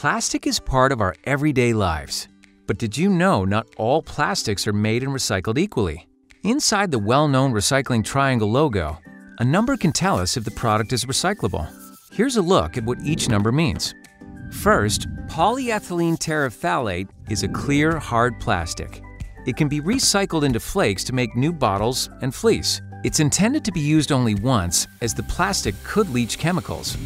Plastic is part of our everyday lives. But did you know not all plastics are made and recycled equally? Inside the well-known recycling triangle logo, a number can tell us if the product is recyclable. Here's a look at what each number means. First, polyethylene terephthalate is a clear, hard plastic. It can be recycled into flakes to make new bottles and fleece. It's intended to be used only once, as the plastic could leach chemicals.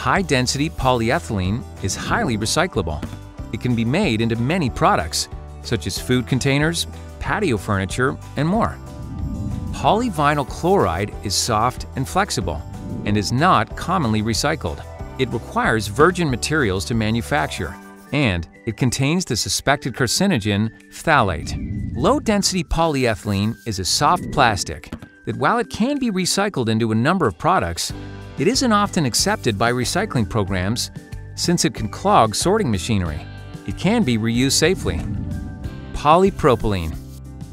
High-density polyethylene is highly recyclable. It can be made into many products, such as food containers, patio furniture, and more. Polyvinyl chloride is soft and flexible and is not commonly recycled. It requires virgin materials to manufacture, and it contains the suspected carcinogen phthalate. Low-density polyethylene is a soft plastic that while it can be recycled into a number of products, it isn't often accepted by recycling programs since it can clog sorting machinery. It can be reused safely. Polypropylene.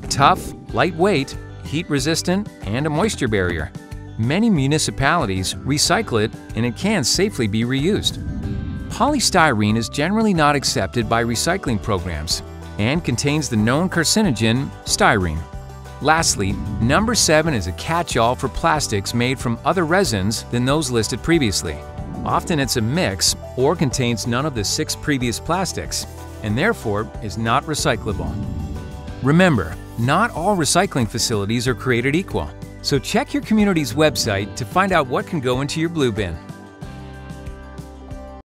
Tough, lightweight, heat-resistant, and a moisture barrier. Many municipalities recycle it and it can safely be reused. Polystyrene is generally not accepted by recycling programs and contains the known carcinogen styrene. Lastly, number 7 is a catch-all for plastics made from other resins than those listed previously. Often it's a mix or contains none of the six previous plastics and therefore is not recyclable. Remember, not all recycling facilities are created equal, so check your community's website to find out what can go into your blue bin.